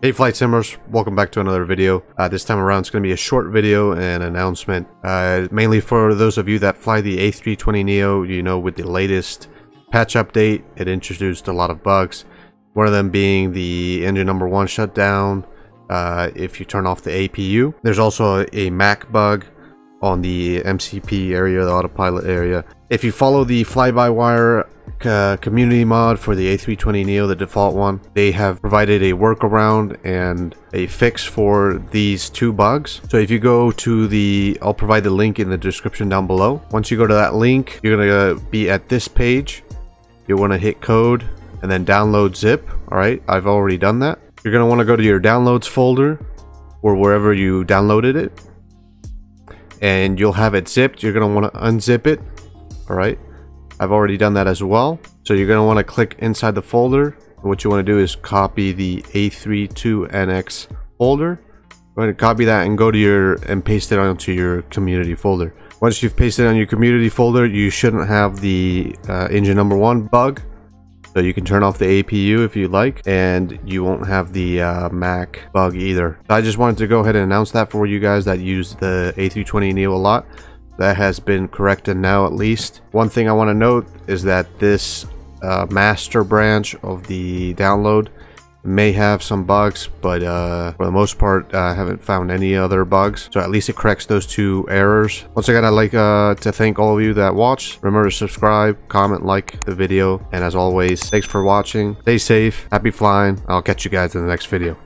Hey Flight Simmers, welcome back to another video. Uh, this time around it's going to be a short video and announcement. Uh, mainly for those of you that fly the A320neo, you know with the latest patch update, it introduced a lot of bugs. One of them being the engine number one shutdown uh, if you turn off the APU. There's also a, a Mac bug on the MCP area, the autopilot area. If you follow the fly-by-wire uh, community mod for the A320neo, the default one, they have provided a workaround and a fix for these two bugs. So if you go to the, I'll provide the link in the description down below. Once you go to that link, you're gonna be at this page. You wanna hit code and then download zip. All right, I've already done that. You're gonna wanna go to your downloads folder or wherever you downloaded it and you'll have it zipped. You're going to want to unzip it. All right. I've already done that as well. So you're going to want to click inside the folder. What you want to do is copy the A32NX folder. Go ahead and copy that and go to your and paste it onto your community folder. Once you've pasted it on your community folder, you shouldn't have the uh, engine number one bug. So you can turn off the APU if you like, and you won't have the uh, Mac bug either. I just wanted to go ahead and announce that for you guys that use the A320neo a lot. That has been corrected now at least. One thing I want to note is that this uh, master branch of the download may have some bugs but uh, for the most part I haven't found any other bugs. So at least it corrects those two errors. Once again I'd like uh, to thank all of you that watched. Remember to subscribe comment like the video and as always thanks for watching. Stay safe. Happy flying. I'll catch you guys in the next video